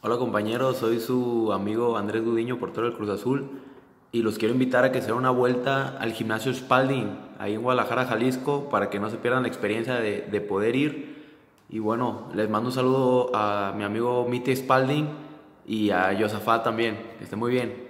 Hola compañeros, soy su amigo Andrés Gudiño, portero del Cruz Azul, y los quiero invitar a que se den una vuelta al gimnasio Spalding, ahí en Guadalajara, Jalisco, para que no se pierdan la experiencia de, de poder ir. Y bueno, les mando un saludo a mi amigo Mite Spalding y a Josafat también. Que esté muy bien.